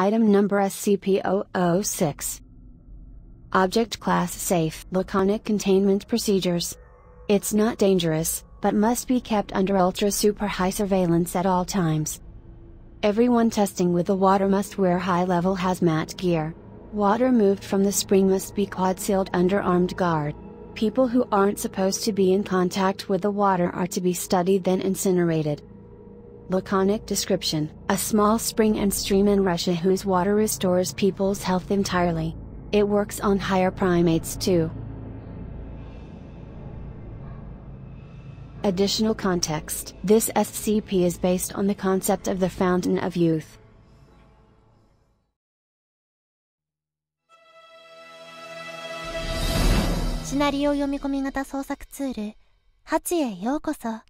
Item number SCP-006 Object Class Safe Laconic Containment Procedures It's not dangerous, but must be kept under ultra super high surveillance at all times. Everyone testing with the water must wear high level hazmat gear. Water moved from the spring must be quad sealed under armed guard. People who aren't supposed to be in contact with the water are to be studied then incinerated. Laconic description A small spring and stream in Russia whose water restores people's health entirely. It works on higher primates too. Additional context This SCP is based on the concept of the Fountain of Youth. シナリオ読み込み型創作ツール、ハチへようこそ。